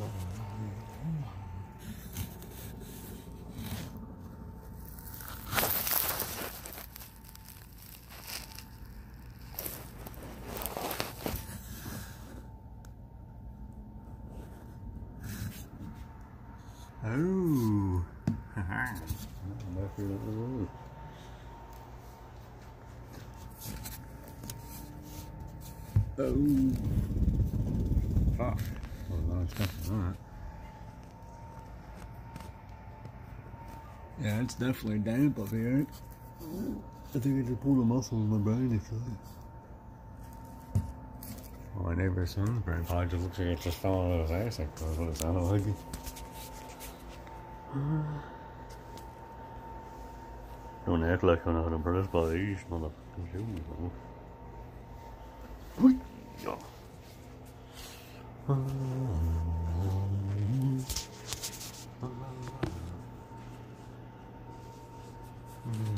Oh. Oh. Fuck. Well, nice stuff on that. Yeah, it's definitely damp up here. I think I just pulled a muscle in my brain actually. Well, my neighbor's son's brain probably just looks like it's just fell out of his ass. That's what it sounded like. Don't act like I'm not impressed by these motherfucking shoes, though. Yeah. Uh, Mm.